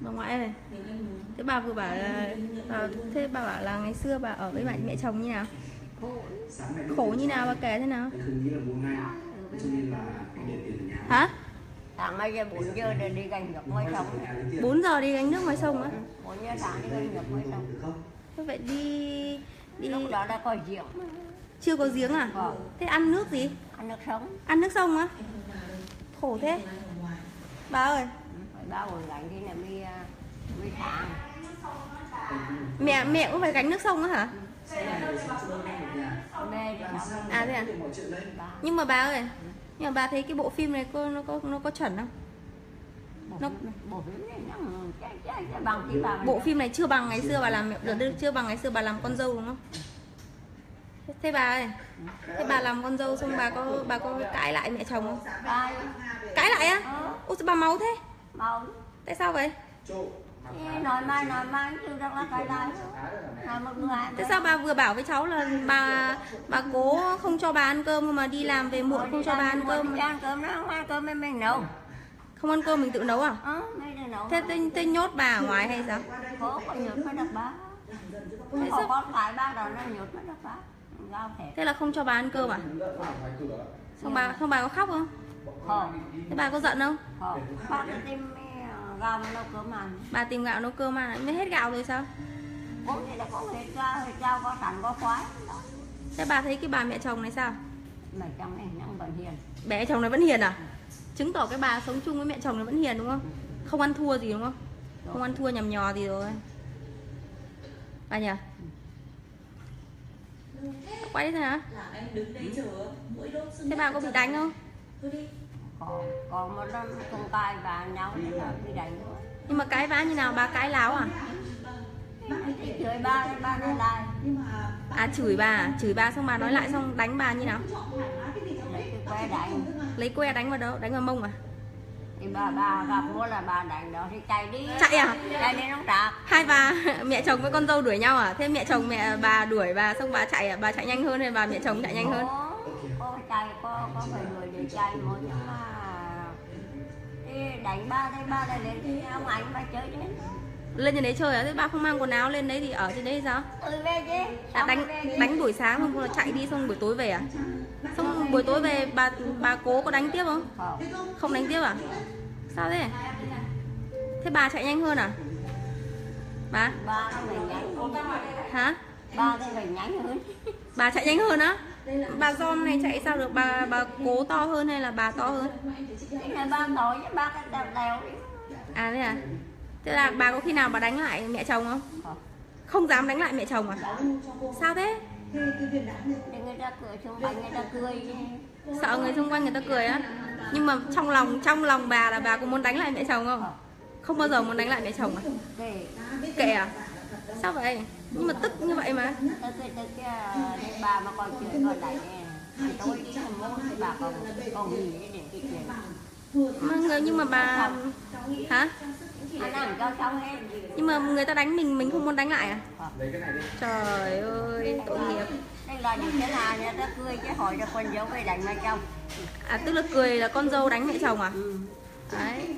bà ngoại ơi. Thế bà vừa bảo là à, thế bà bảo là ngày xưa bà ở với mẹ mẹ chồng như nào? Khổ như nào bà kể thế nào? Hả? Sáng bây giờ 4 giờ để đi gánh nước ngoài sông. 4 giờ đi gánh nước ngoài sông á? 4 giờ sáng đi gánh nước ngoài sông. Thế vậy đi đi lúc đó đã có giếng chưa có giếng à? Vâng. thế ăn nước gì? Ăn nước sống. Ăn nước sông á? Khổ thế. Bà ơi phải ba buổi gánh thì là mới à, mới tháng mẹ mẹ cũng phải gánh nước sông á hả? Nó à thế à? Nhưng mà bà ơi nhưng mà bà thấy cái bộ phim này có nó có nó có chuẩn không? Bộ Nó- phim này bộ phim này chưa bằng ngày xưa bà làm được chưa bằng ngày xưa bà làm con dâu đúng không? Thế, thế bà ơi thế bà làm con dâu xong bà có bà có cãi lại mẹ chồng không? Cãi lại á? Ờ, ôi bà máu thế màu tại sao vậy? Thế nói mai nói mai chứ rất là cái này nói một người Thế sao bà vừa bảo với cháu là bà bà cố không cho bà ăn cơm mà đi làm về muộn không cho bà ăn cơm? Ăn cơm nó không ăn cơm mình mình nấu. Không ăn cơm mình tự nấu à? Ờ mình tự nấu. Thế thế, thế nhốt bà ở ngoài hay sao? Có có nhột mới được bá Thế có sao- con phải ba đó nó nhột mới được thể thế là không cho bà ăn cơm à? Xong bà xong bà có khóc không không thế bà có giận không? Không ba cái tim gạo nấu cơm ăn bà tìm gạo nấu cơm ăn mới hết gạo rồi sao? Có thì là có hết ra hết rau có sẵn có khoái. Đó thế bà thấy cái bà mẹ chồng này sao? Mà trong này nó vẫn hiền. Mẹ chồng này vẫn hiền à? Chứng tỏ cái bà sống chung với mẹ chồng này vẫn hiền đúng không? Không ăn thua gì đúng không? Không ăn thua nhầm nhò gì rồi. Bà nhỉ? Quay thế hả thế bà có bị đánh không còn còn một lần cùng tay và nhau thì là đi đánh nữa nhưng mà cái vã như nào? Bà cãi láo à? Thì chửi ba ba nói lại. À chửi bà à? chửi bà xong bà nói lại xong đánh bà như nào? Lấy cái que đánh. lấy que đánh vào đâu? Đánh vào mông à? Thì bà bà gặp mua là bà đánh đó thì chạy đi. Chạy à? chạy đi nó trạc hai bà mẹ chồng với con dâu đuổi nhau à? Thế mẹ chồng mẹ bà đuổi bà xong bà chạy à? Bà chạy nhanh hơn hay bà mẹ chồng chạy nhanh hơn có chạy có có phải đuổi để chạy một. Nhưng mà đi đánh ba đây ba đây lên thì ông anh mà chơi đến lên trên đấy chơi à? Thế bà không mang quần áo lên đấy thì ở trên đấy sao? Tôi về chứ. À, đánh chứ. đánh buổi sáng xong rồi chạy đi xong buổi tối về à? Xong buổi tối về bà bà cố có đánh tiếp không? Không. Không đánh tiếp à? Sao thế? Thế bà chạy nhanh hơn à? Bà? Ba nhanh hả? Ba thì phải nhanh hơn. Bà chạy nhanh hơn á bà Giom này chạy sao được? Bà bà cố to hơn hay là bà to hơn? Là ba tối với ba cái đèo đèo à thế à? Thế là bà có khi nào bà đánh lại mẹ chồng không? Không. dám đánh lại mẹ chồng à? Sao thế? Để người ta cười xung quanh người ta cười chứ. Sợ người xung quanh người ta cười á. Nhưng mà trong lòng trong lòng bà là bà có muốn đánh lại mẹ chồng không? Không bao giờ muốn đánh lại mẹ chồng à? Kệ à? Sao vậy nhưng mà tức như vậy mà. Bà mà còn chuyện còn đánh thì tôi đi làm mốt thì bà còn còn nghỉ để cái chuyện mà người nhưng mà bà hả? Anh làm cho xong hết nhưng mà người ta đánh mình mình không muốn đánh lại à? Lấy cái này đi. Trời ơi tội nghiệp. Đây là những cái là người ta cười chứ hỏi cho con dấu về đánh mà chồng. À tức là cười là con dâu đánh mẹ chồng à? Ừ. Đấy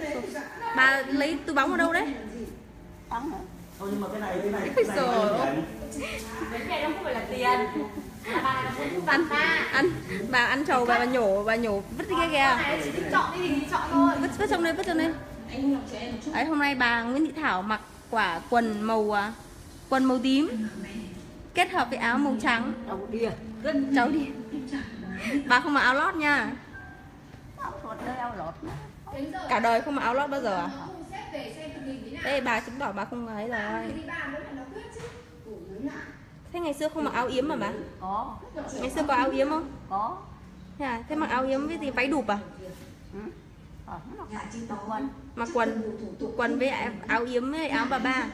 bà lấy túi bóng ở đâu đấy? Xong rồi Thôi nhưng mà cái này cái này Ôi giời ơi. ăn ăn. Bà ăn trầu bà, bà nhổ bà nhổ vứt cái kìa vứt vứt trong đây vứt trong đây. Đấy hôm nay bà Nguyễn Thị Thảo mặc quả quần màu à, quần màu tím kết hợp với áo màu trắng. Đầu đìa cháu đi. bà không mặc áo lót nha. Cả đời không mặc áo lót bao giờ à đây bà chứng tỏ bà không ấy rồi. Thế ngày xưa không mặc áo yếm mà bà? Có. Ngày xưa có áo yếm không? Có. Thế, à? thế mặc áo yếm với gì? Váy đụp à? Ừ. Ờ, tập quần. Mặc quần. Quần với áo yếm với áo bà ba.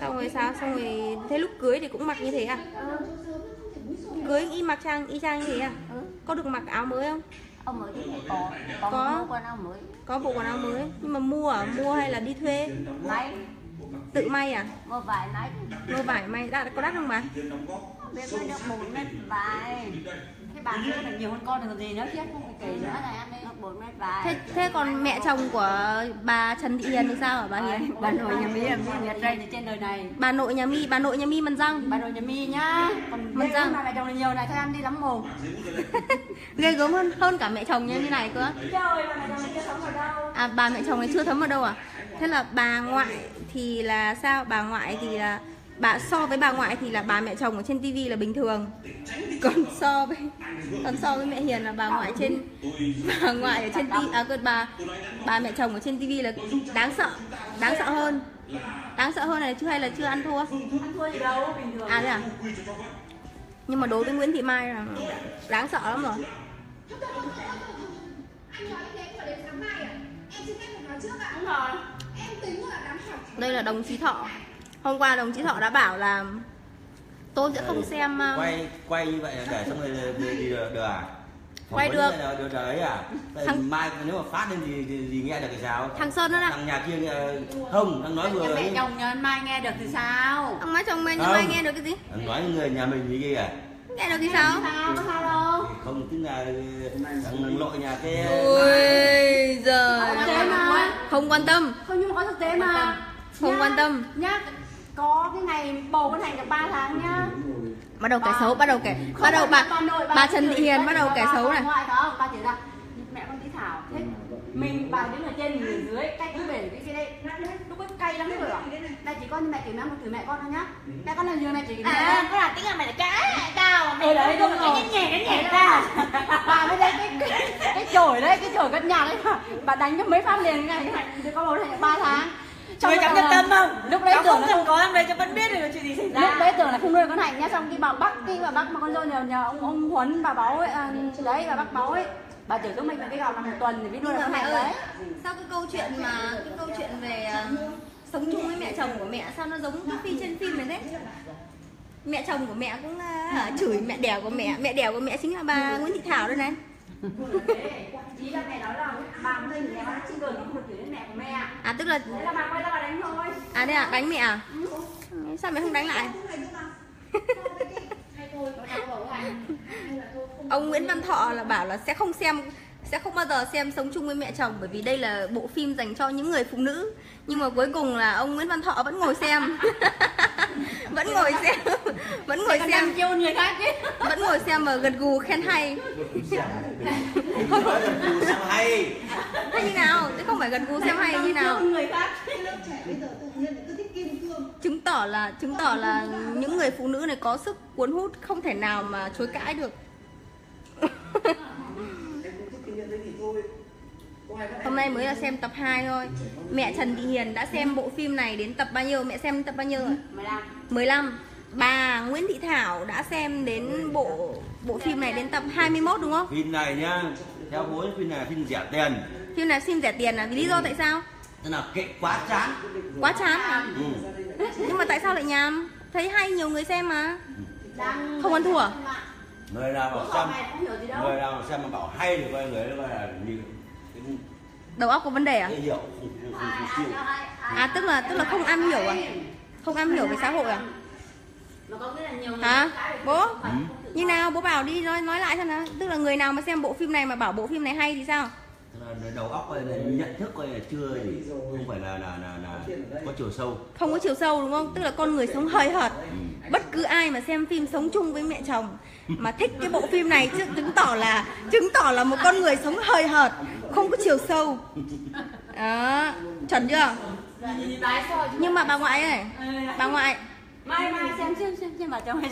Xong rồi sao? Xong rồi thế lúc cưới thì cũng mặc như thế à? Cưới y mặc trang y chang như thế à? Ừ. có được mặc áo mới không ông mới thì có có, Có. mua quần áo mới. Có bộ quần áo mới. Nhưng mà mua à? Mua hay là đi thuê? Máy. Tự may à? Mua vải máy. Mua vải may. Đã có đắt không bà? Biết mới được bốn mét vải bà kia là nhiều hơn con thì còn gì nữa chứ không phải kể nữa này ăn đi. Nó bốn mét vài thế thế còn mẹ chồng của bà Trần Thị Hiền thì sao hả? Bà Hiền? bà nội nhà mi là mi Nhật đây. Trên đời này. Bà nội nhà mi bà nội nhà mi mần răng bà nội nhà mi nhá. Còn ghê răng. hơn bà mẹ chồng là nhiều này thôi ăn đi lắm mồm. Ghê gớm hơn hơn cả mẹ chồng như thế này cơ. Trời bà mẹ chồng này chưa sống ở đâu. À bà mẹ chồng này chưa thấm ở đâu à? Thế là bà ngoại thì là sao? Bà ngoại thì là bà so với bà ngoại thì là bà mẹ chồng ở trên tivi là bình thường. Còn so với còn so với mẹ hiền là bà ngoại trên bà ngoại ở trên tivi à quên bà bà mẹ chồng ở trên tivi là đáng sợ đáng sợ hơn. Đáng sợ hơn này chưa hay là chưa ăn thua? Ăn thua gì đâu bình thường. À thế à? Nhưng mà đối với Nguyễn Thị Mai là đáng sợ lắm rồi. Anh nói như thế nhưng mà đến tháng 2 em xin phép được nói trước ạ đúng rồi. Em tính là đám học đây là đồng chí Thọ hôm qua đồng chí Thọ đã bảo là tôi sẽ không xem uh, quay quay như vậy là để xong rồi được, à? Quay được. là được đấy à? Tại Thằng- mai nếu mà phát lên thì, thì, thì nghe được thì sao? Thằng Sơn đó nè. Thằng nhà kia nghe- không đang nói vừa nhà mẹ ấy. chồng nhà mai nghe được thì sao? Ông má chồng nhưng Không. mai nghe được cái gì? Thằng nói người nhà mình như kia à? Nghe được thì sao? Sao có sao đâu? Không tức là thằng nội nhà kia. Ôi giời. Không quan tâm. Không nhưng mà có thực tế mà. Không quan tâm. nhá có cái ngày bầu con hành được 3 tháng nhá. Bắt đầu kẻ xấu bắt đầu kẻ bắt đầu bà nội bà Trần Thị Hiền bắt đầu kẻ xấu này. ngoại không? Bà chỉ là mẹ con tí thảo thế mình bà đứng ở trên ở dưới cách cứ bể cái cái đây lúc ấy cay lắm rồi mẹ chỉ con mẹ chỉ mẹ một thử mẹ con thôi nhá. Mẹ con là nhiều mẹ chỉ mẹ À, con là tính là mẹ là cá cao mà mẹ đấy đúng rồi. cái nhẹ cái nhẹ ra bà mới đây cái cái chổi đấy cái chổi cất nhà đấy bà đánh cho mấy phát liền ngay thì con bầu thành ba tháng Người lúc nhập tâm không? lúc đấy cháu tưởng không là cần có em đấy cháu vẫn biết được chuyện gì xảy ra. lúc đấy tưởng là không nuôi con hạnh nhá xong khi bà bắt khi bà bắt mà con dâu nhờ nhờ ông ông huấn bà báo ấy à, đấy bà bắt báo ấy. Bà tưởng chúng mình phải đi gặp là một tuần thì biết nuôi mà con mẹ hạnh đấy. sao cái câu chuyện mà cái câu chuyện về ờ, sống chung với mẹ chồng của mẹ sao nó giống cái phi trên phim này thế? Mẹ chồng của mẹ cũng ờ, chửi mẹ đẻ của mẹ mẹ đẻ của mẹ chính là bà Nguyễn Thị Thảo đây này ý là mẹ nói là bà lên nhà bà chỉ cần không được chửi đến mẹ của mẹ à tức là thế là bà quay ra bà đánh thôi. À đây à? Đánh mẹ à? Sao mẹ không đánh lại? Ông Nguyễn Văn Thọ là bảo là sẽ không xem sẽ không bao giờ xem sống chung với mẹ chồng bởi vì đây là bộ phim dành cho những người phụ nữ. Nhưng mà cuối cùng là ông Nguyễn Văn Thọ vẫn ngồi xem vẫn ngồi xem. vẫn ngồi xem. xem chiêu người khác chứ. Vẫn ngồi xem và gật gù khen hay. Sao hay thế như nào? Thế không phải gật gù xem hay như nào? người khác. Chứng tỏ là chứng tỏ là những người phụ nữ này có sức cuốn hút không thể nào mà chối cãi được Hôm nay mới là xem tập 2 thôi Mẹ Trần Thị Hiền đã xem bộ phim này đến tập bao nhiêu? Mẹ xem tập bao nhiêu rồi? mày làm 15 Bà Nguyễn Thị Thảo đã xem đến bộ bộ phim này đến tập 21 đúng không? phim này nhá theo bố phim này là phim rẻ tiền Phim này phim rẻ tiền là vì lý do tại sao? tức là kệ quá chán Quá chán à? ừ. Nhưng mà tại sao lại nhàm? Thấy hay nhiều người xem mà đang Không ăn thua à? người nào bảo xem người nào mà xem mà bảo hay thì coi người đó coi là như Đầu óc có vấn đề à? À tức là tức là không am hiểu à? Không am hiểu về xã hội à? mà có nghĩa là nhiều người Hả? Bố? Như nào bố bảo đi nói nói lại xem nào Tức là người nào mà xem bộ phim này mà bảo bộ phim này hay thì sao? Đầu óc coi là nhận thức coi là chưa gì không phải là là là, là có chiều sâu. Không có chiều sâu đúng không? Tức là con người sống hời hợt. Ừ. bất cứ ai mà xem phim sống chung với mẹ chồng mà thích cái bộ phim này chứ chứng tỏ là chứng tỏ là một con người sống hời hợt không có chiều sâu. Đó. Chuẩn chưa? Nhưng mà bà ngoại này bà ngoại. Mai mai xem xem xem xem bà chồng hay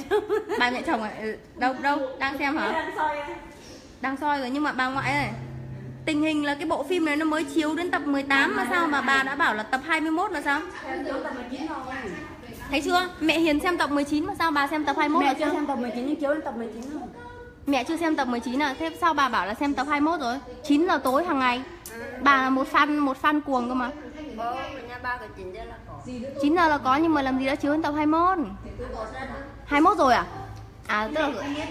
bà mẹ chồng này ừ, đâu đâu đang xem hả? Đang soi đang soi rồi nhưng mà bà ngoại này tình hình là cái bộ phim này nó mới chiếu đến tập 18 mà sao mà bà đã bảo là tập 21 là sao xem chiếu tập 19 rồi thấy chưa mẹ Hiền xem tập 19 mà sao bà xem tập 21 là mẹ chưa chưa xem tập 19 nhưng chiếu đến tập 19 rồi Mẹ chưa xem tập 19 à? Thế sao bà bảo là xem tập 21 rồi? 9 giờ tối hàng ngày. Bà là một fan một fan cuồng cơ mà. bố nhà ba cái chín giờ là có 9 giờ là có nhưng mà làm gì đã chiếu đến tập 21? 21 rồi à? À tức là mẹ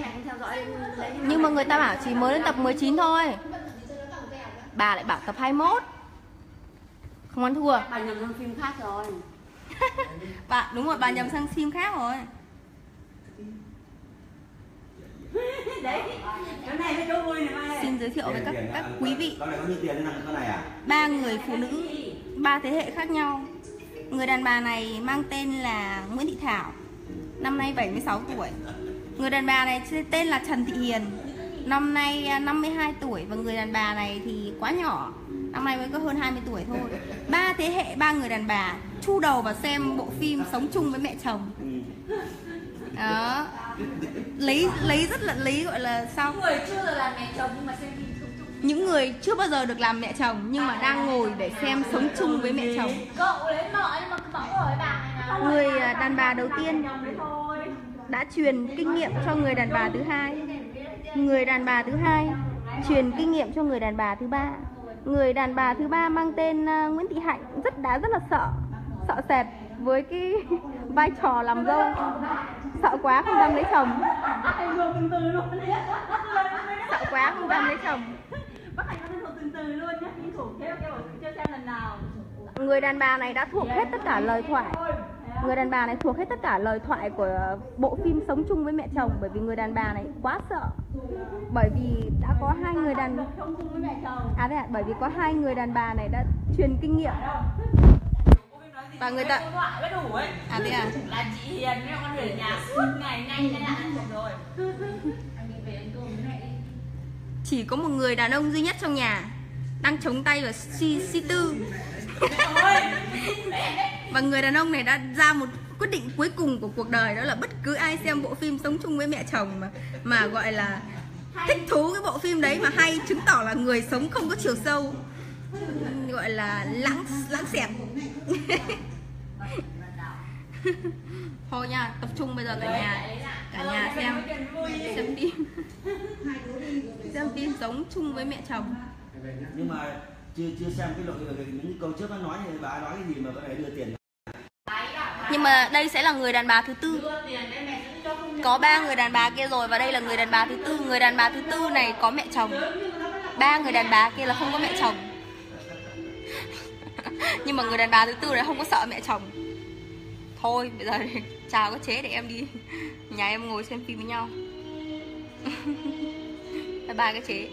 nhưng mà người ta bảo chỉ mới đến tập 19 thôi. Bà lại bảo tập 21. Không ăn thua. bà nhầm sang phim khác rồi Bà đúng rồi, bà nhầm sang phim khác rồi. đấy chỗ này với chỗ vui này mai xin giới thiệu với các các quý vị à ba người phụ nữ ba thế hệ khác nhau người đàn bà này mang tên là Nguyễn Thị Thảo năm nay 76 tuổi người đàn bà này tên là Trần Thị Hiền năm nay à, 52 tuổi và người đàn bà này thì quá nhỏ. Năm nay mới có hơn 20 tuổi thôi. Ba thế hệ ba người đàn bà chu đầu vào xem bộ phim sống chung với mẹ chồng. Đó. Lấy lấy rất là lấy gọi là sao? Người chưa được làm mẹ chồng nhưng mà xem phim sống chung những người chưa bao giờ được làm mẹ chồng nhưng mà đang ngồi để xem sống chung với mẹ chồng. Cậu lấy mợ nhưng mà cứ bảo rồi bà này nào người à, đàn bà đầu tiên đã truyền kinh nghiệm cho người đàn bà thứ hai người đàn bà thứ hai, truyền kinh nghiệm cho người đàn bà thứ ba. Người đàn bà thứ ba mang tên ờ, Nguyễn Thị Hạnh, rất đã rất là sợ. Sợ sệt với cái vai trò làm dâu. Sợ quá không dám lấy chồng. Sợ quá không dám lấy chồng. Người đàn bà này đã thuộc hết tất cả lời thoại. Người đàn bà này thuộc hết tất cả lời thoại của bộ phim sống chung với mẹ chồng bởi vì người đàn bà này quá sợ bởi vì đã có hai người đàn không chung với mẹ chồng à thế à, bởi vì có hai người đàn bà này đã truyền kinh nghiệm. Và người ta à thế à? Là chị Hiền với con về nhà suốt ngày ngay cái nạn được rồi. Chỉ có một người đàn ông duy nhất trong nhà đang chống tay vào si si tư. Và người đàn ông này đã ra một quyết định cuối cùng của cuộc đời đó là bất cứ ai xem bộ phim sống chung với mẹ chồng mà mà gọi là thích thú cái bộ phim đấy mà hay chứng tỏ là người sống không có chiều sâu. Gọi là lãng lãng xẹt thôi nha tập trung bây giờ cả nhà cả nhà xem xem phim. Xem phim sống chung với mẹ chồng. Nhưng mà chưa chưa xem cái nội những câu trước nó nói thì bà nói cái gì mà có thể đưa tiền. Nhưng mà đây sẽ là người đàn bà thứ tư có ba người đàn bà kia rồi và đây là người đàn bà thứ tư. Người đàn bà thứ tư này có mẹ chồng. Ba người đàn bà kia là không có mẹ chồng. Nhưng mà người đàn bà thứ tư này không có sợ mẹ chồng. Thôi, bây giờ chào các chế để em đi nhà em ngồi xem phim với nhau. Bye bye các chế.